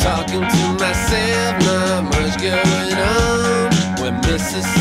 Talking to myself, not much going on. We're Mrs.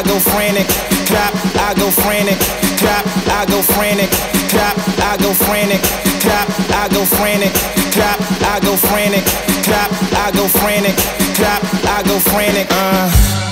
I go frantic, clap! I go frantic, clap! I go frantic, clap! I go frantic, clap! I go frantic, clap! I go frantic, clap! I go frantic, drop, I go frantic, uh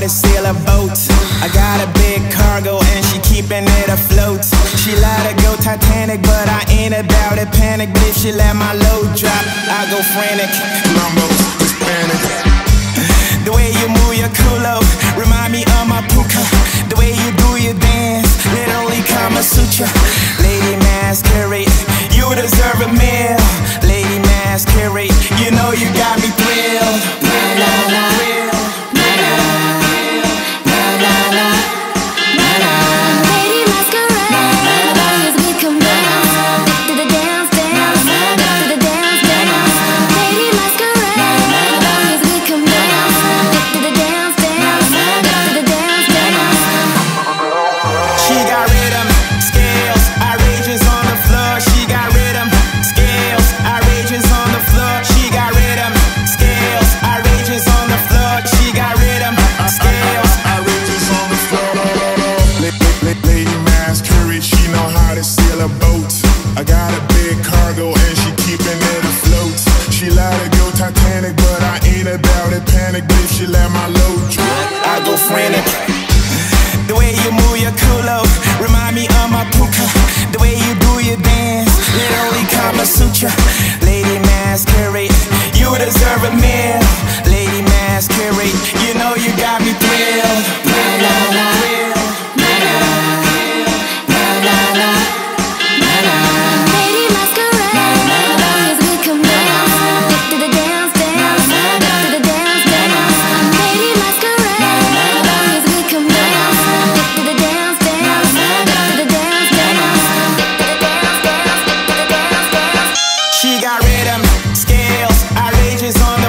to sail a boat. I got a big cargo and she keeping it afloat. She let her go Titanic, but I ain't about to panic. Bitch, she let my load drop. I go frantic. Numbers, just panic. The way you move your culo remind me of my puka. The way you do your dance, literally Kama Sutra. Lady Masquerade, you deserve a meal. Lady Masquerade. Rhythm, scales, outrageous on